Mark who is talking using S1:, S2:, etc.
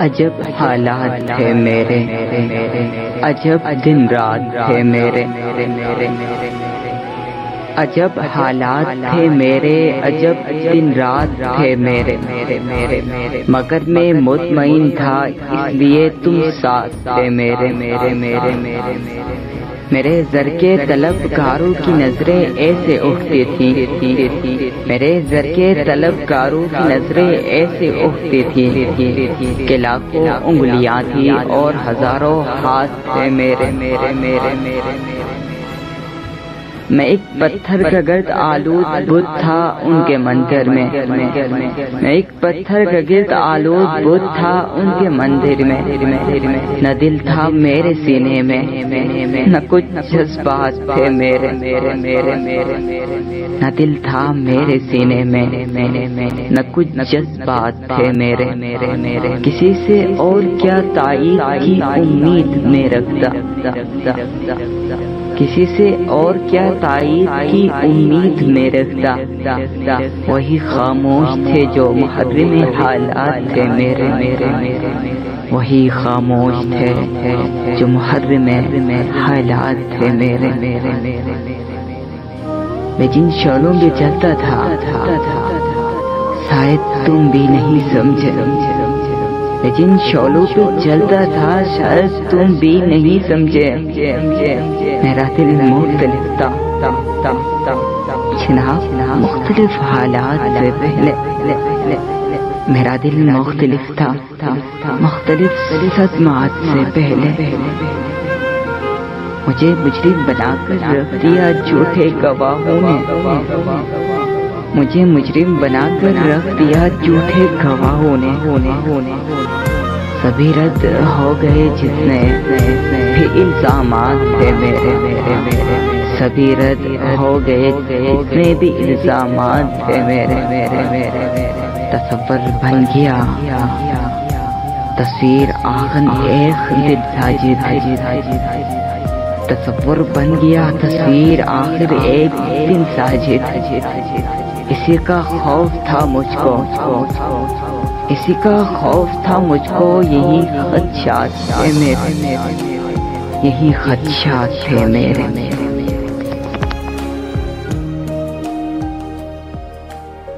S1: अजब हालात थे मेरे। अजब दिन रात थे मेरे। अजब हालात थे मेरे। अजब दिन रात थे मेरे। मेरे मेरे मेरे मगर मैं मुतमिन था, इसलिए तुम साथ थे मेरे मेरे मेरे मेरे मेरे। मेरे जर के तलबगारों की नज़रें ऐसे उठती थी। मेरे जर के तलबगारों की नज़रें ऐसे उठती थी कि लाखों उंगलियाँ थी और हज़ारों हाथ थे मेरे मेरे मेरे मेरे मेरे। मैं एक पत्थर का गर्द आलूद बुद्ध था उनके मंदिर में। मैं एक पत्थर का गिरद आलूद बुद्ध था उनके मंदिर में। न दिल था मेरे सीने में, न कुछ जज्बात थे मेरे। मेरे मेरे मेरे न दिल था मेरे सीने में, न कुछ जज्बात थे मेरे। मेरे मेरे किसी से और क्या ताईद की उम्मीद में रखता? किसी से और क्या तारीफ़ की उम्मीद में रखता? वही खामोश थे जो मुहर्रिम हालात थे मेरे मेरे मेरे वही खामोश थे जो मुहर्रिम हालात थे मेरे मेरे मेरे मैं जिन शोलों में चलता था, शायद तुम भी नहीं समझे। जिन शोलों पे चलता था शायद तुम भी नहीं समझे। मेरा दिल मुख्तलिफ़ था मुख्तलिफ़ हालात से पहले। मेरा दिल मुख्तलिफ़ था मुख्तलिफ़ सदमात से पहले। मुझे मुजरिम बनाकर रख दिया झूठे गवाहों ने। मुझे मुजरिम बनाकर रख दिया झूठे गवाहों ने। होने होने सभी रद्द हो गए जितने भी इल्ज़ाम थे मेरे। मेरे मेरे सभी रद्द हो गए जितने भी इल्ज़ाम थे मेरे। मेरे मेरे तस्वर बन गया। तस्वीर आखन एक दिल साजिद। तस्वर बन गया। तस्वीर आखिर एक दिन साजिद। इसी का खौफ था मुझको। इसी का खौफ था मुझको, यही खदशात थे मेरे। यही खदशात थे मेरे।